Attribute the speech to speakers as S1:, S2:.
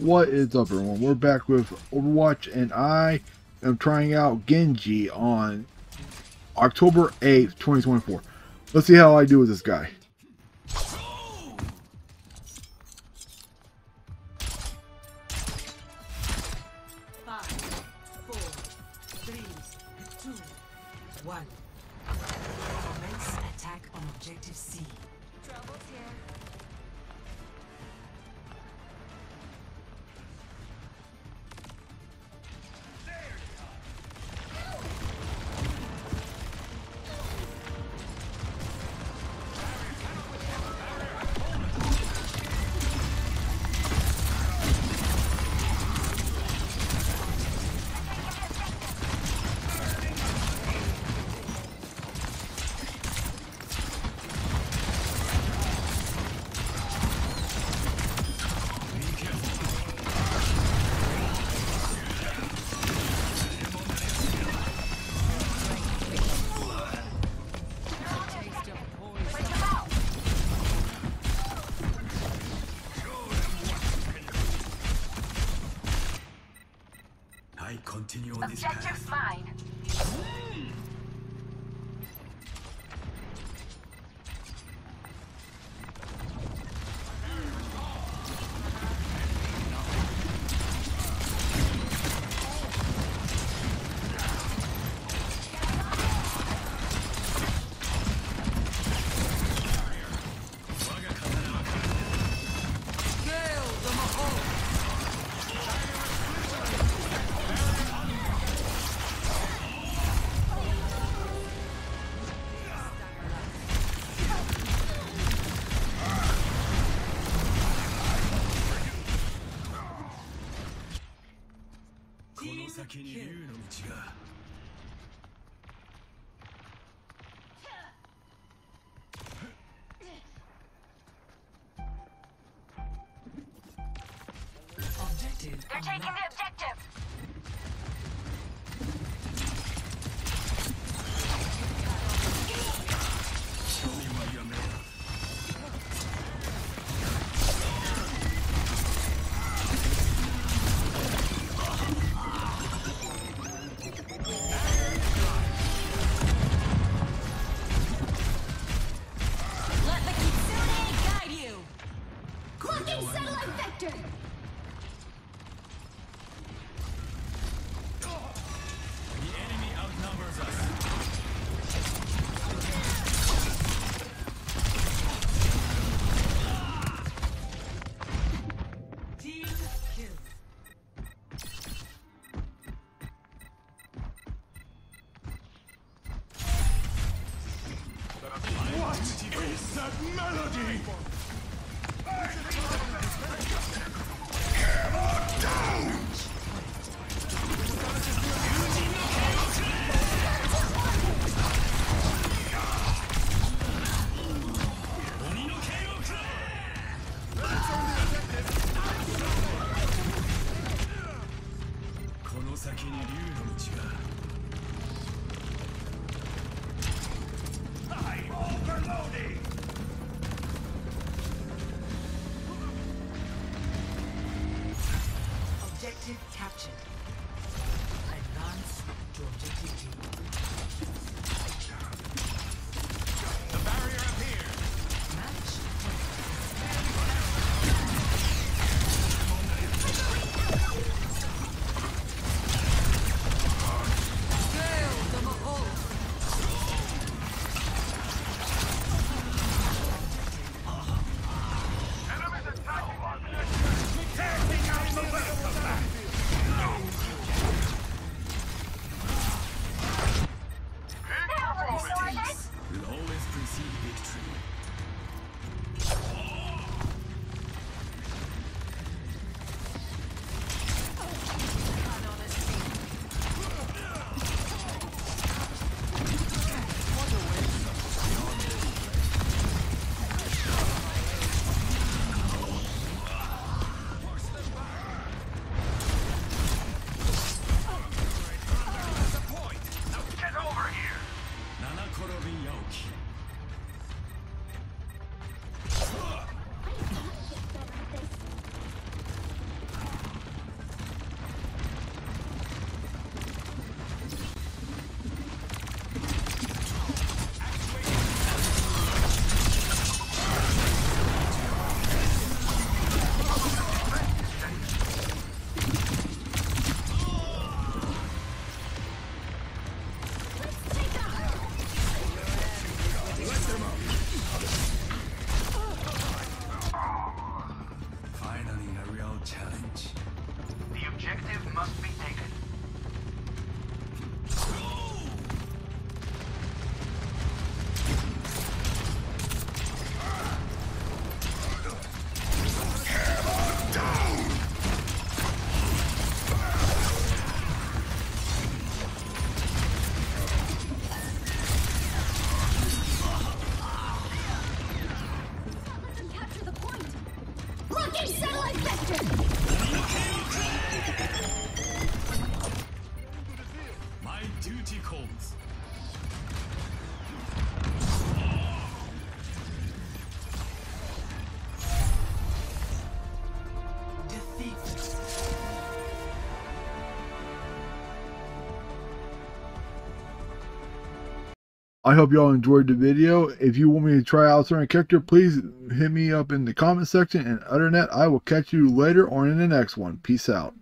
S1: What is up everyone? We're back with Overwatch and I am trying out Genji on October 8th, 2024. Let's see how I do with this guy.
S2: Five, four, three, two, one. Commence attack on objective C.
S3: Trouble's here.
S4: Continue on this path.
S3: Mine.
S4: の先に竜の道が What is that melody? この先に竜の道は。
S2: Objective captured. Advance to objective
S4: must be
S1: I hope y'all enjoyed the video. If you want me to try out a certain character, please hit me up in the comment section. And other than that, I will catch you later or in the next one. Peace out.